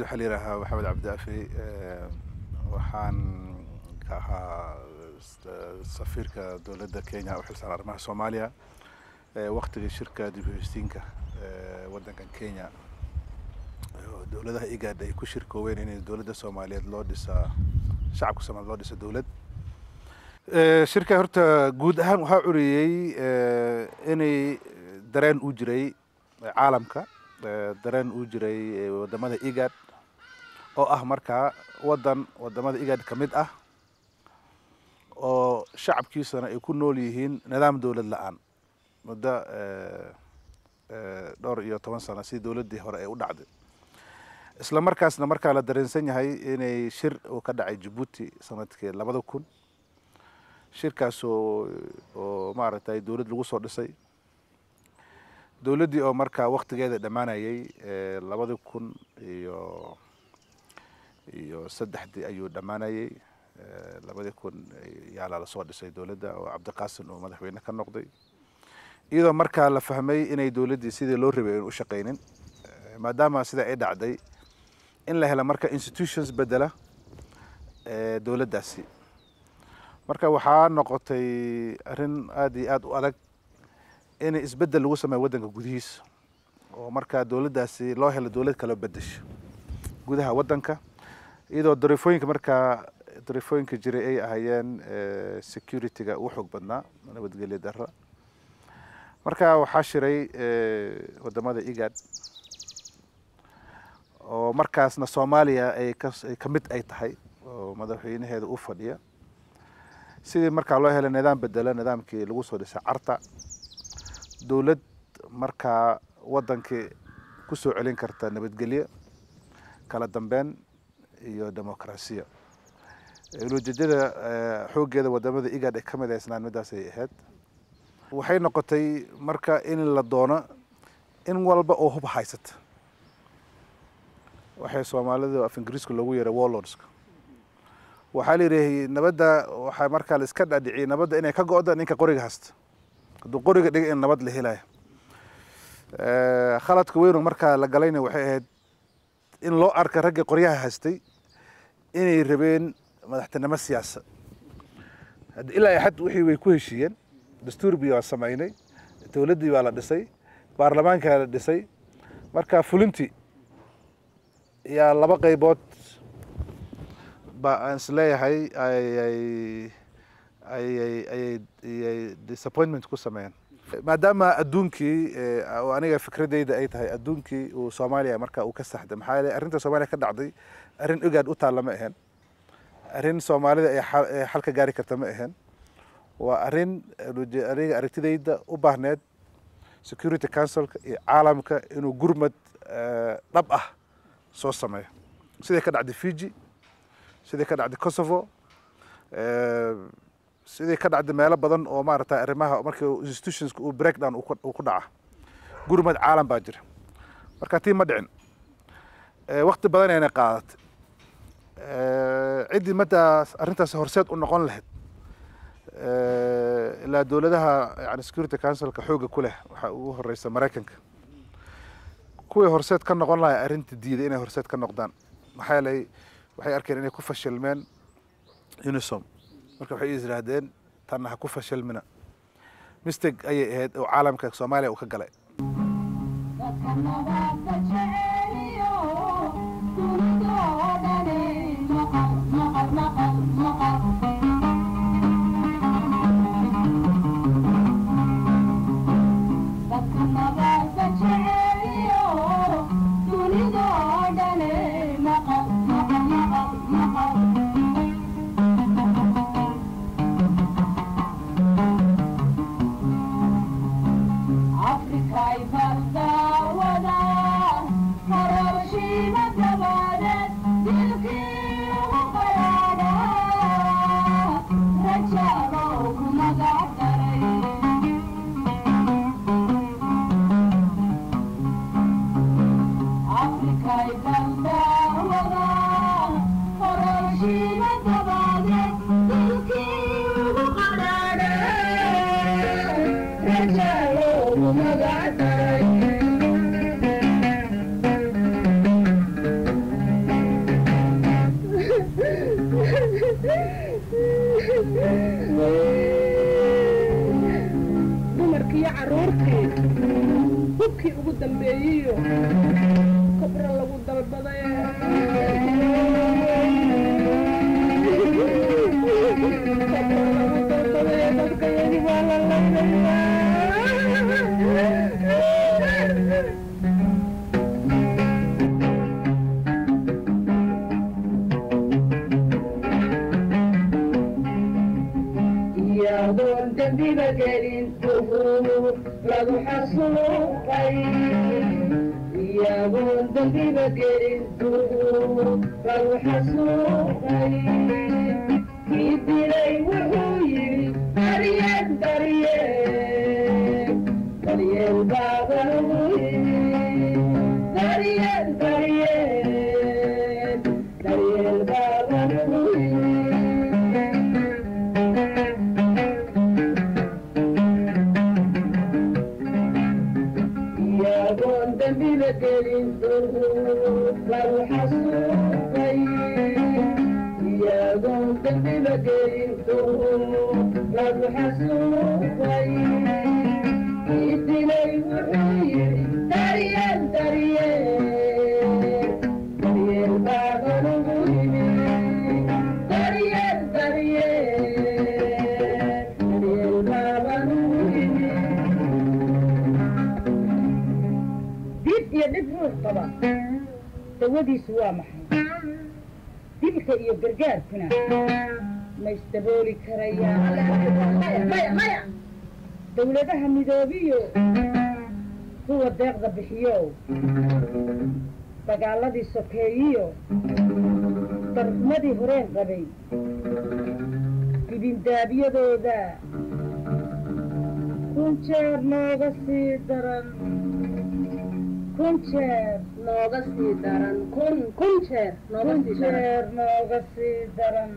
magacaydu waxaa la yidhaahaa maxamed cabdaafi waxaan ka ahaa safiirka dowladda kenya u xilsaaran arrimaha soomaaliya waktiga shirka dib u hestiinka waddankan kenya dowladaha igad ay ku shirkoobeen in dowladda soomaaliyeed loo dhisaa shacabka soomaliyeed loo dhisa dowlad shirka horta guud ahaan waxaa curiyey inay dareen u jiray caalamka dareen uu jiray waddamada igad oo ah markaa waddan waddamada igad ka mid ah oo shacabkiisana ay ku nool yihiin nidaam dowlad la'aan. Muddo dhowr iyo toban sano si dowladdii hore ay u dhacday. Isla markaasna markaa la dareensan yahay inay shir uu ka dhacay jabuuti sannadkii labada kun. Shirkaas oo maaragtay dowlad lagu soo dhisay. Dowladdii oo markaa waktigeeda dhammaanayay labada kun iyo iyo saddexdii ayuu dhammaanayay. Labadii kun yaalaa la soo dhisay dowladda oo cabdiqaasin uu madaxweyne ka noqday. Iyadoo markaa la fahmay inay dowladdii sidii loo rabay u shaqaynin maadaama sida ay dhacday in la hela marka institutions bedela dowladdaasi. Marka waxaa noqotay arrin aada iyo aada u adag in isbeddel lagu sameeyo waddanka gudihiisa oo markaa dowladdaasi loo helo dowlad kaloo bedesho gudaha waddanka iyadoo darifooyinka markaa darifooyinka jiray ay ahaayeen security-ga ugu xoog badnaa nabadgelya darra marka waxaa shiray waddamada igad oo markaasna soomaaliya ay ka mid ay tahay oo madaxweynaheeda u fadhiya. Sidii markaa loo helay nidaam bedela nidaamkii lagu soo dhisay carta dowlad markaa waddankii ku soo celin karta nabadgelyo. Kala dambeyn iyo demoqrasiya ulojeedada xooggeeda waddamada igad ay ka mid haysnaan midaas ay ahayd. Waxay noqotay marka in la doono in walba oo hub haysata. Waxay soomaalida af ingiriiska loogu yeeray warlordska waxaa la yidhi nabadda waxaa markaa la dhaadhiciyay nabadda inay ka go-da ninka qoriga haysta hadduu qoriga dhiga in nabad la helayo. Khaladka weynu markaa la galayna waxay ahayd in loo arka raggii qoryaha haystay inay rabeen madaxtinimo siyaasa. Ilaa xad wixii way ku heshiiyeen dastuurbii waa samaynay dowladdii baa la dhisay baarlamaankaa la dhisay. Marka fulintii yaa laba qaybood ba aan is leeyahay ayay ayay ayay disappointment ku sameeyeen maadaama adduunkii oo aniga fikradeyda ay tahay adduunkii uu soomaaliya marka uu ka saxday maxaa yeelay arrinta soomaaliya ka dhacday arrin ogaad u taalla ma ahayn arrin soomaalida ay xal ka gaari karta ma ahayn waa arrin aniga aragtidayda u baahneed security councilka iyo caalamka inuu gurmad dhab ah soo sameeyo. Siday ka dhacday fiji? Siday ka dhacday kosovo sidii ka dhacday meelo badan oo maaragtay arrimaha markii institutionska uu breakdown uu ku dhaca? Gurmad caalam baa jira. Marka tii ma dhicin. Wakti badan ayna qaadatay ciddii madaas arrintaas horseed u noqon lahayd. Ilaa dowladaha yani security councilka xooga ku leh waxaa ugu horeysa maraykanka. Kuwii horseed ka noqon lahay arrinta diiday inay horseed ka noqdaan. Maxaa yeelay waxay arkeen inay ku fashilmeen unisom marka waxay yidhaahdeen tanna ha ku fashilmina mistake ayay ahayd oo caalamka soomaaliya uu ka galay dumarkiiyo caruurtii hubkii ugu dambeeyiyo kabra lagu dalbaday اليهد والكذب كرهتكم له حصر خير إياه والكذب كرهتكم له حصر خير يدوم مبحث طيب يدنا الوحيد دريان دريان دريان بعد نبوي دريان دريان دريان بعد يا نبوي طبعا تودي سوامح ديبك يا قرقار كنا ma isdabooli karayaan dawladaha midoobiyo kuwa deeqda bixiyow dagaaladii sokeeyiyo darxumadii horeen qabay dibindaabyadooda kun jeer nooga sii daran kun jeer nooga sii daran kun kun jeer nooga sii daran